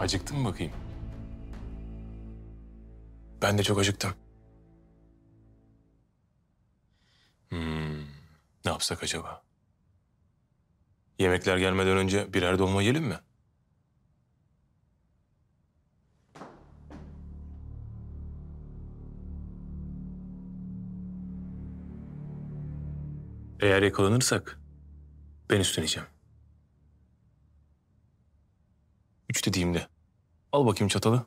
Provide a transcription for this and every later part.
Acıktın mı bakayım? Ben de çok acıktım. Hmm, ne yapsak acaba? Yemekler gelmeden önce birer dolma yiyelim mi? Eğer yakalanırsak ben üstleneceğim. Üç dediğimde. Al bakayım çatalı.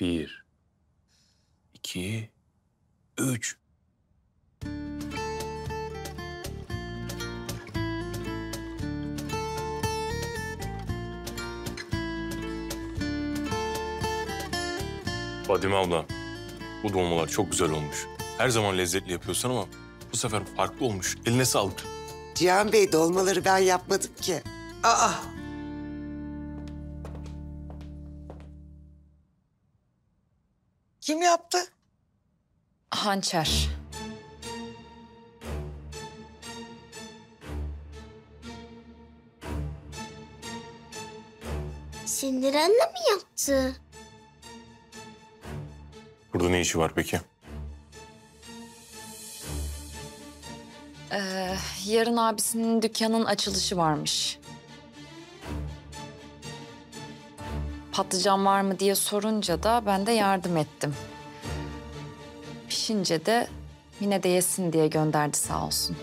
Bir, iki, üç. Fadime abla, bu dolmalar çok güzel olmuş. Her zaman lezzetli yapıyorsun ama bu sefer farklı olmuş. Eline sağlık. Cihan Bey dolmaları ben yapmadım ki. Aa, kim yaptı? Hançer. Sindirenle mi yaptı? Burada ne işi var peki? Ee, yarın abisinin dükkanın açılışı varmış. Patlıcan var mı diye sorunca da ben de yardım ettim. Pişince de Mine de yesin diye gönderdi sağ olsun.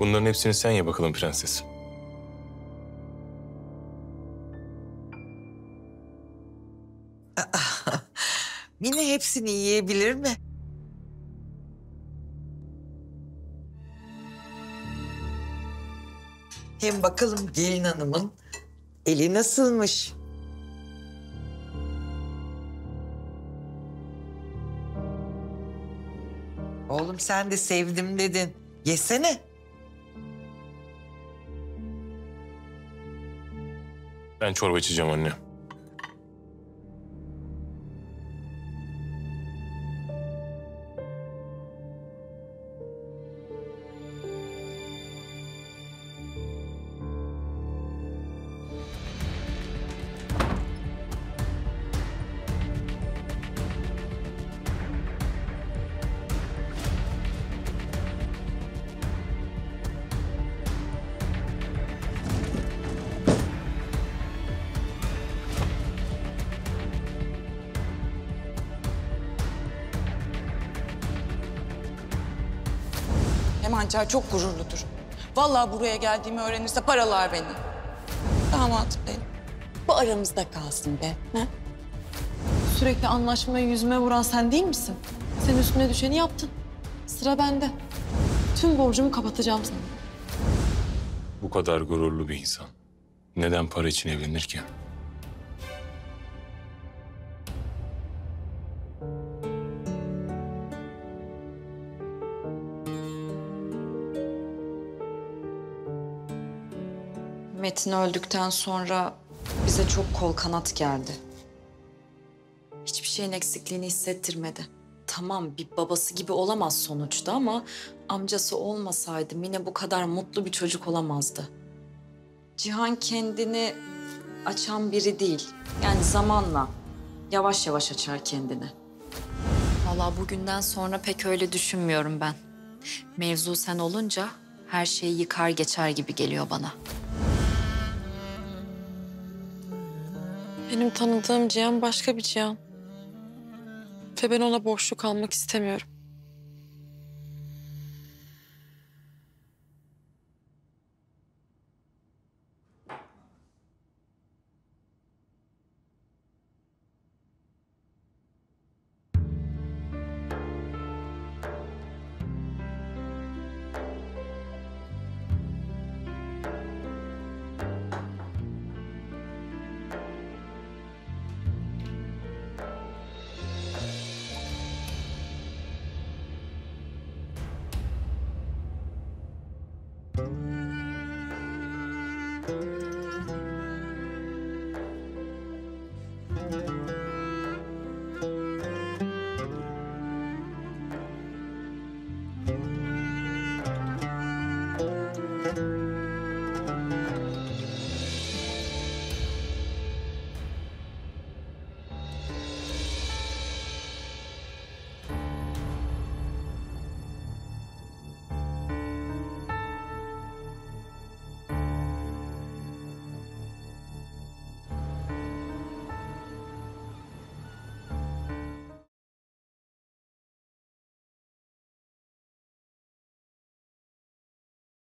Bunların hepsini sen ye bakalım prenses. Mine hepsini yiyebilir mi? Hem bakalım gelin hanımın eli nasılmış? Oğlum sen de sevdim dedin. Yesene. Ben çorba içeceğim anne. Hem Hançer çok gururludur. Vallahi buraya geldiğimi öğrenirse paralar beni. Damat bey, bu aramızda kalsın be. Ha? Sürekli anlaşmayı yüzüme vuran sen değil misin? Sen üstüne düşeni yaptın. Sıra bende. Tüm borcumu kapatacağım sana. Bu kadar gururlu bir insan. Neden para için evlenir ki? Metin öldükten sonra bize çok kol kanat geldi. Hiçbir şeyin eksikliğini hissettirmedi. Tamam bir babası gibi olamaz sonuçta ama amcası olmasaydı Mine bu kadar mutlu bir çocuk olamazdı. Cihan kendini açan biri değil. Yani zamanla yavaş yavaş açar kendini. Vallahi bugünden sonra pek öyle düşünmüyorum ben. Mevzu sen olunca her şeyi yıkar geçer gibi geliyor bana. Benim tanıdığım Cihan başka bir Cihan. Ve ben ona borçlu kalmak istemiyorum.